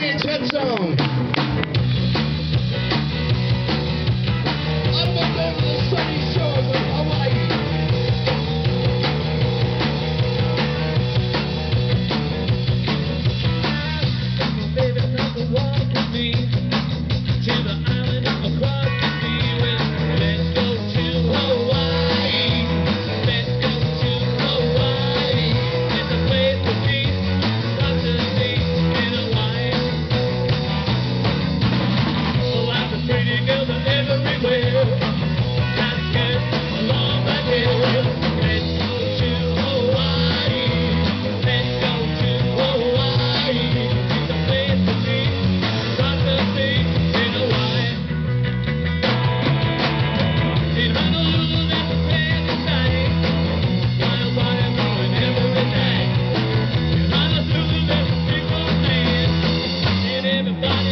in the red zone.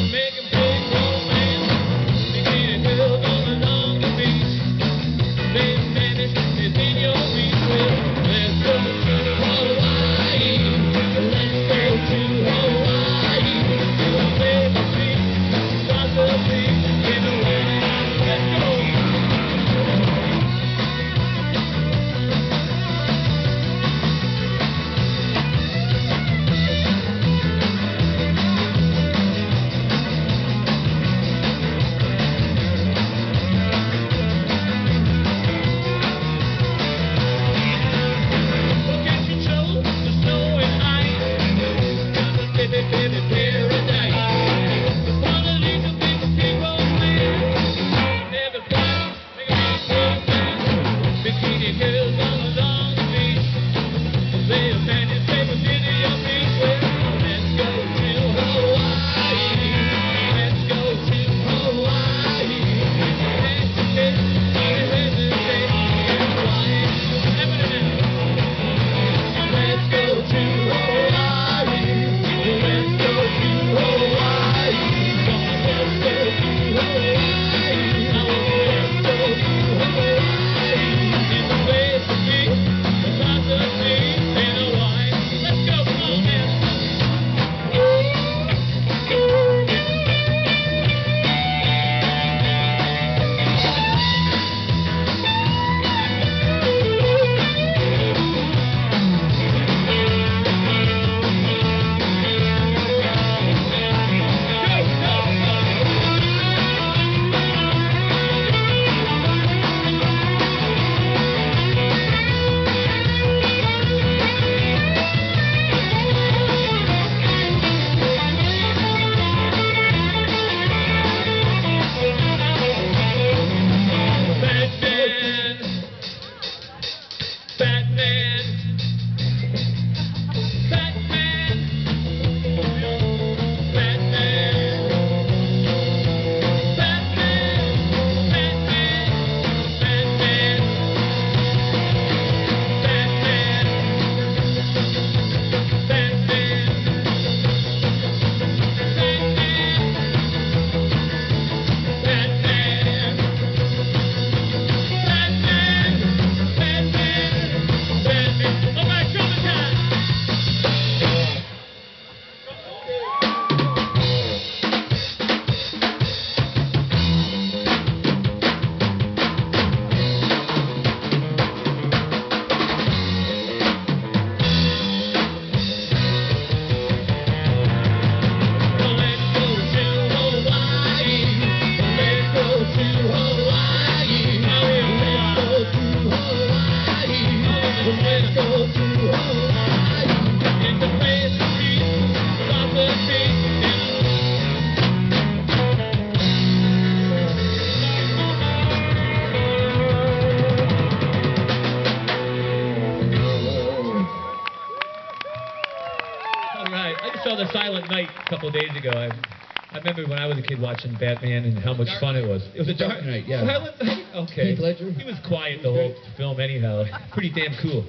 Hum. saw The Silent Night a couple days ago. I, I remember when I was a kid watching Batman and how much dark fun it was. It was a dark, dark night, yeah. Silent Night? Okay. He was quiet the whole film anyhow. Pretty damn cool.